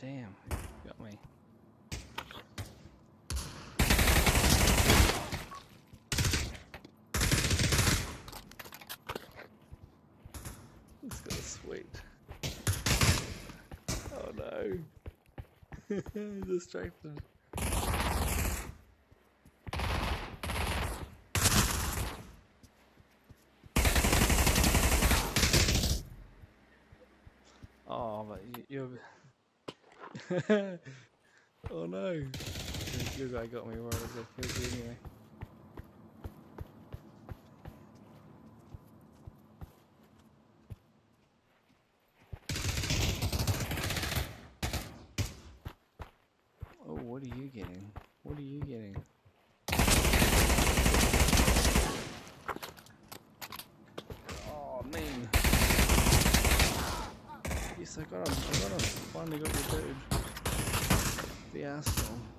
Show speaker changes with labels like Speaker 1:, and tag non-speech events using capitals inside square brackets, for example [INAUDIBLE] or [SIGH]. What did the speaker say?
Speaker 1: damn. Got me. This guy's sweet. Oh no. [LAUGHS] He's distracted. Oh, but you, you're... [LAUGHS] oh no. Your guy got me where I was you anyway. Oh, what are you getting? What are you getting? Oh man. I got him. I got him. Finally got dude. The asshole.